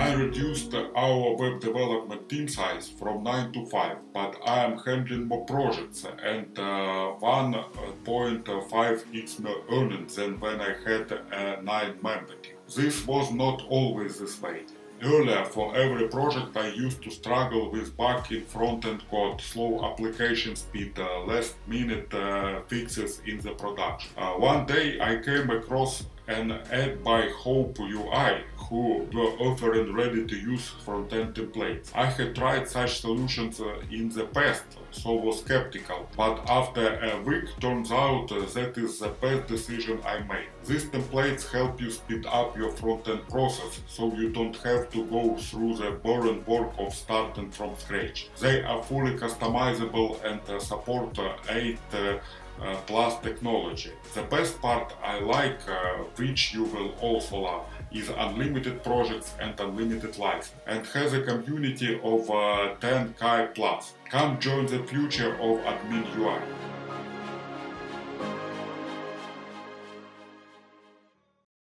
I reduced our web development team size from 9 to 5, but I am handling more projects and uh, 1.5x more earnings than when I had a 9 member team. This was not always this way. Earlier, for every project I used to struggle with bug in front-end code, slow application speed, uh, last minute uh, fixes in the production. Uh, one day I came across an ad by Hope UI who were offering ready-to-use front-end templates. I had tried such solutions uh, in the past, so was skeptical, but after a week turns out uh, that is the best decision I made. These templates help you speed up your front-end process, so you don't have to go through the boring work of starting from scratch. They are fully customizable and uh, support 8 uh, plus technology. The best part I like, uh, which you will also love, is unlimited projects and unlimited life and has a community of uh, 10k plus. Come join the future of admin UI.